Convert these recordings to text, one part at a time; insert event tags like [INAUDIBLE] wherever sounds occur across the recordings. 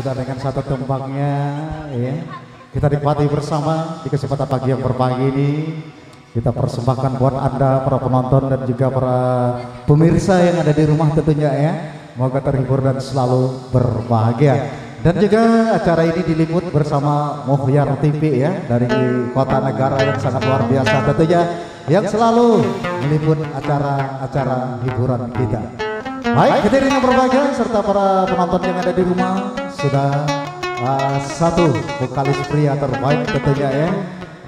sudah dengan satu tembangnya ya. Kita nikmati bersama di kesempatan pagi yang berpagi ini. Kita persembahkan buat Anda para penonton dan juga para pemirsa yang ada di rumah tentunya ya. Semoga terhibur dan selalu berbahagia. Dan juga acara ini diliput bersama Mohyar TV ya dari kota negara yang sangat luar biasa tentunya yang selalu meliput acara-acara hiburan kita. Baik, hadirin yang berbahagia serta para penonton yang ada di rumah sudah uh, satu vokalis pria terbaik tentunya ya.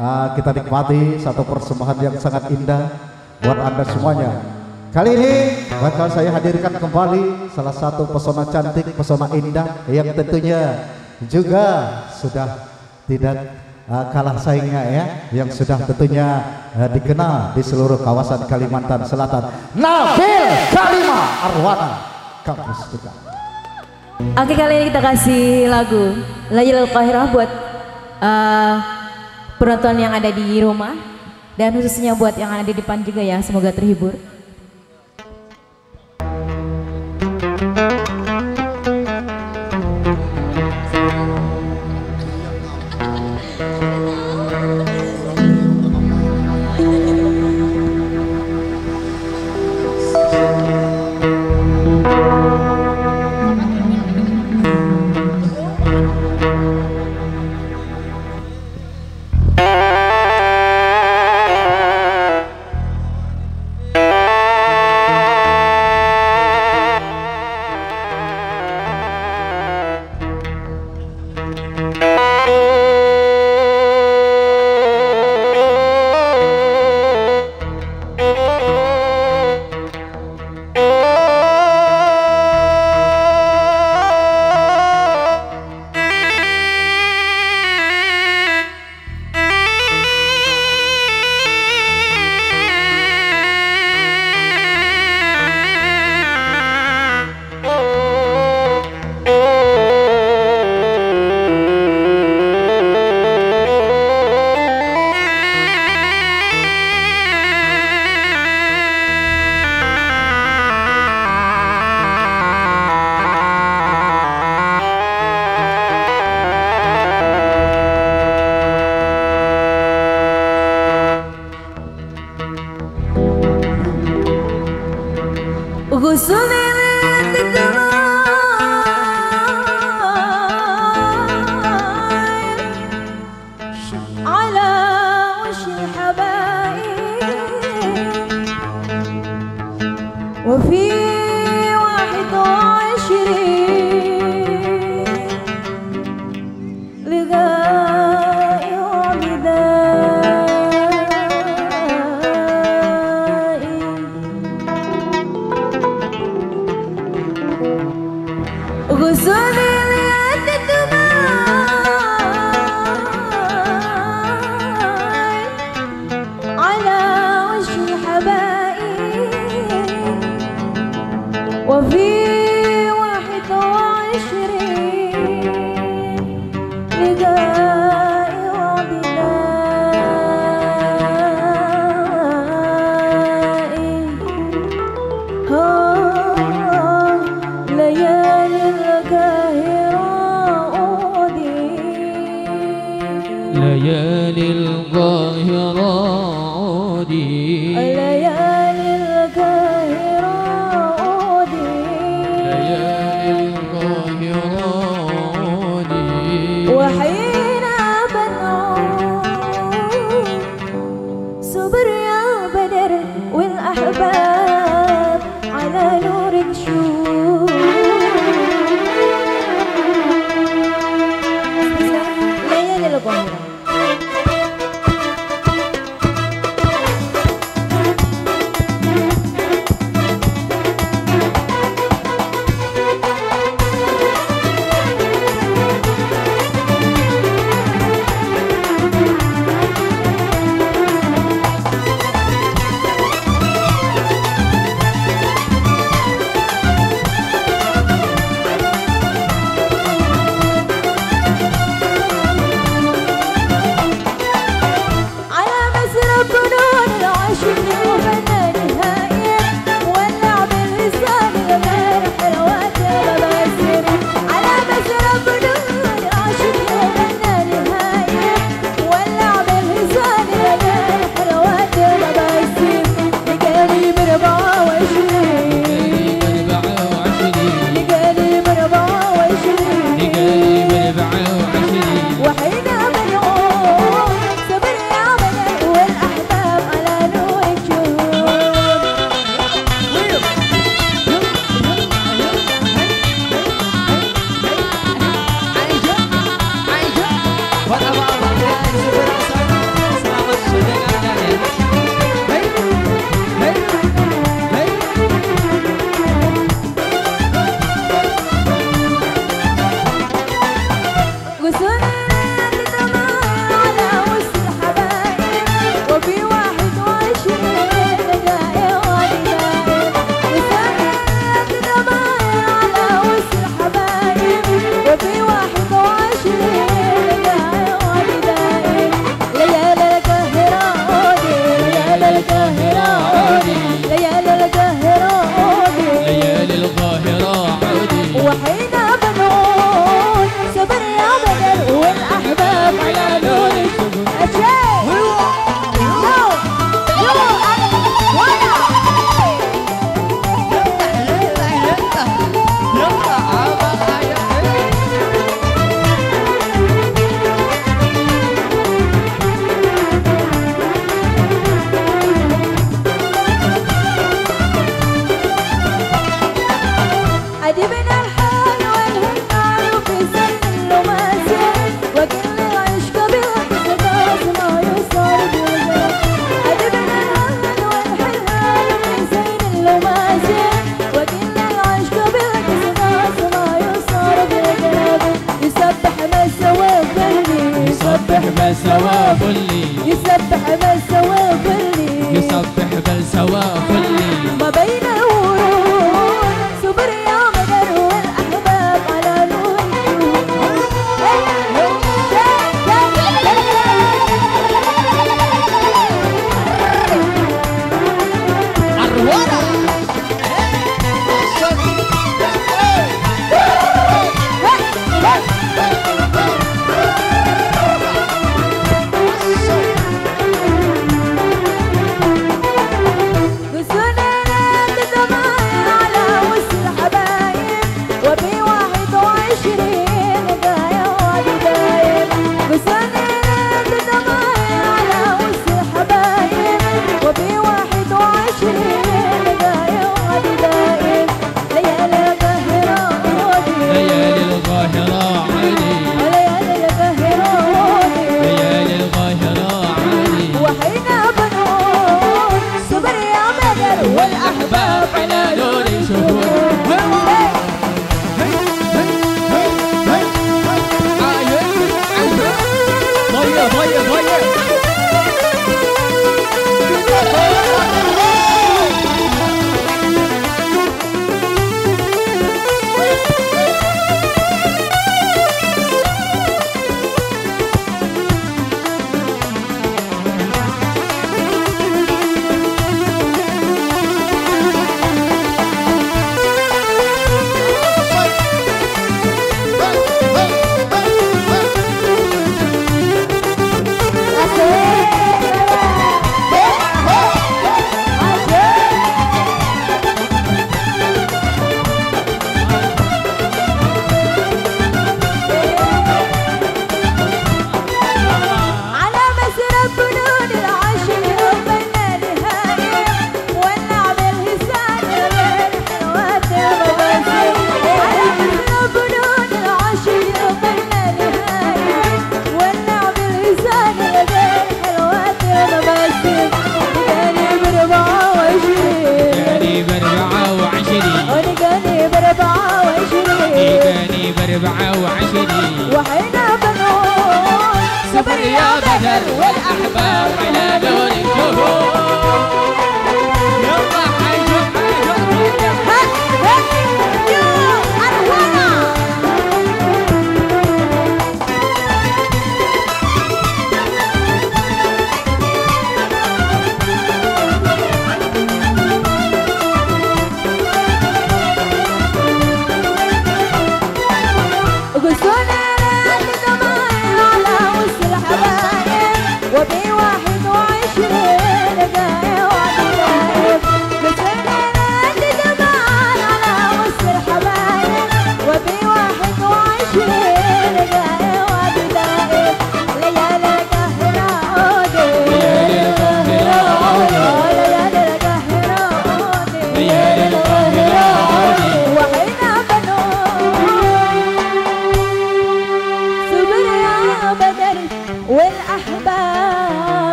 Uh, kita nikmati satu persembahan yang sangat indah buat anda semuanya. Kali ini bakal saya hadirkan kembali salah satu pesona cantik, pesona indah yang tentunya juga sudah tidak uh, kalah saingnya ya, yang sudah tentunya uh, dikenal di seluruh kawasan Kalimantan Selatan. Nabil Kalima Arwana Kampus kita. Oke kali ini kita kasih lagu Laylatul Qahirah buat uh, penonton yang ada di rumah dan khususnya buat yang ada di depan juga ya semoga terhibur. I love be.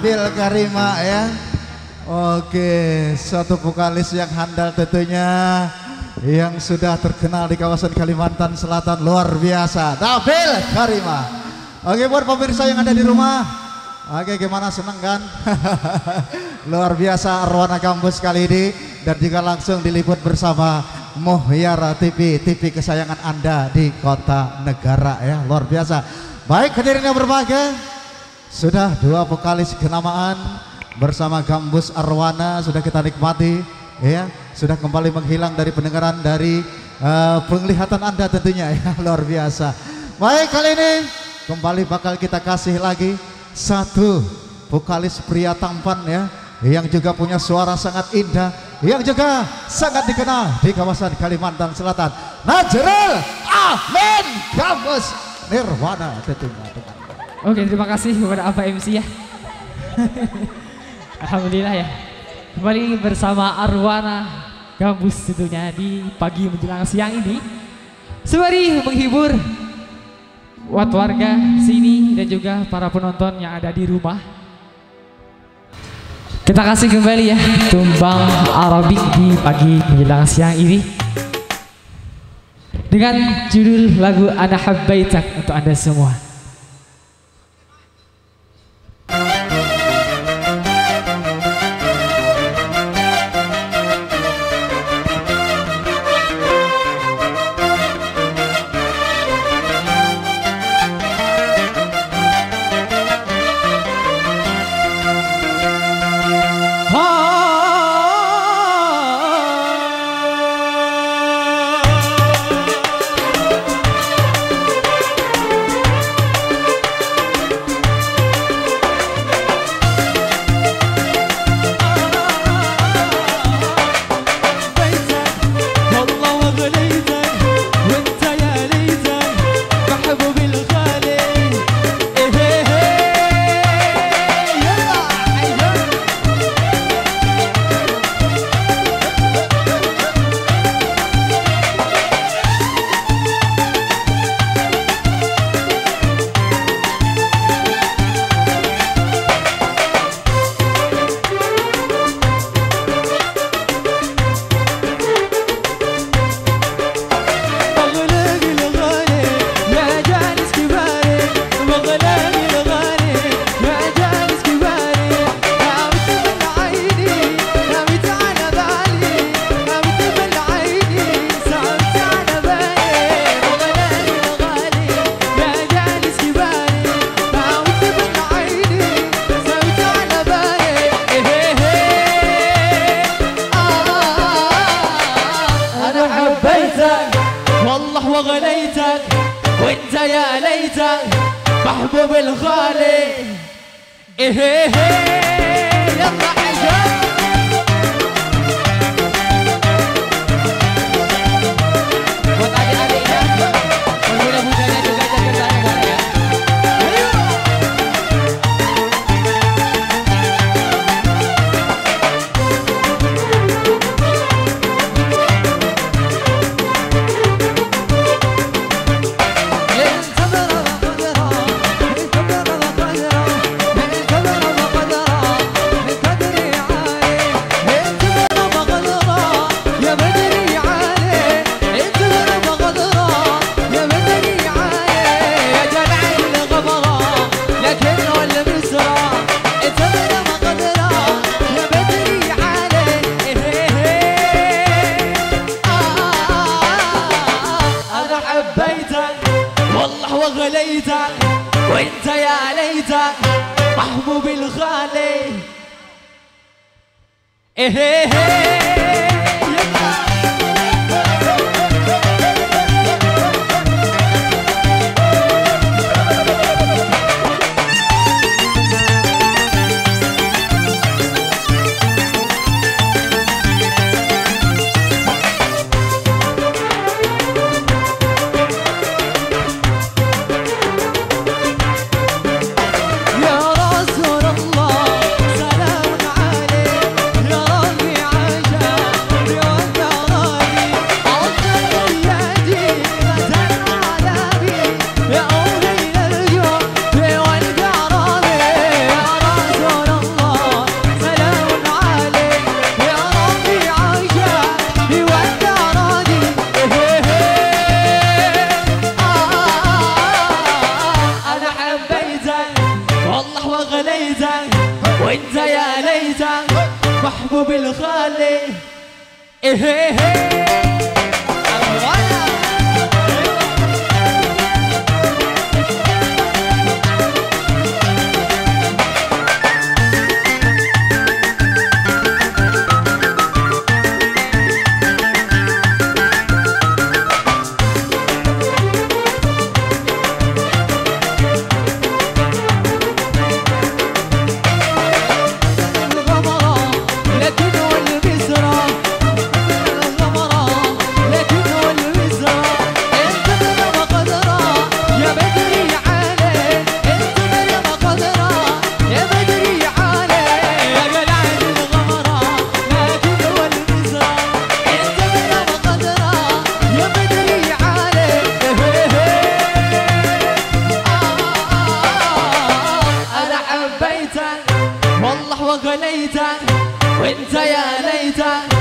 Nabil Karima ya. Oke satu vokalis yang handal tentunya Yang sudah terkenal di kawasan Kalimantan Selatan Luar biasa. Nabil Karima. Oke buat pemirsa yang ada di rumah Oke gimana? Seneng kan? [LAUGHS] Luar biasa Arwana Kampus kali ini. Dan juga langsung diliput bersama Mohyara TV TV kesayangan Anda di kota negara ya. Luar biasa. Baik hadirin yang berbahagia Sudah dua vokalis kenamaan Bersama Gambus Arwana Sudah kita nikmati ya. Sudah kembali menghilang dari pendengaran Dari eh, penglihatan Anda tentunya ya. [LAUGHS] Luar biasa. Baik kali ini Kembali bakal kita kasih lagi Satu vokalis pria tampan ya Yang juga punya suara sangat indah Yang juga sangat dikenal Di kawasan Kalimantan Selatan. Najrul Amin Gambus Nirwana tentunya Oke, terima kasih kepada Apa MC ya. [LAUGHS] Alhamdulillah ya. Kembali bersama Arwana Gambus tentunya di pagi menjelang siang ini. Sembari menghibur buat warga sini dan juga para penonton yang ada di rumah. Kita kasih kembali ya tumbang Arabik di pagi menjelang siang ini dengan judul lagu Ana Habbaitak untuk Anda semua. محبوب الغالي إيه إيه إيه hey. mueve los jale. Eh, eh, eh. وغليتك وانت يا ليتك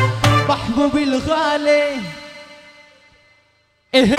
محبوب الغالي إيه.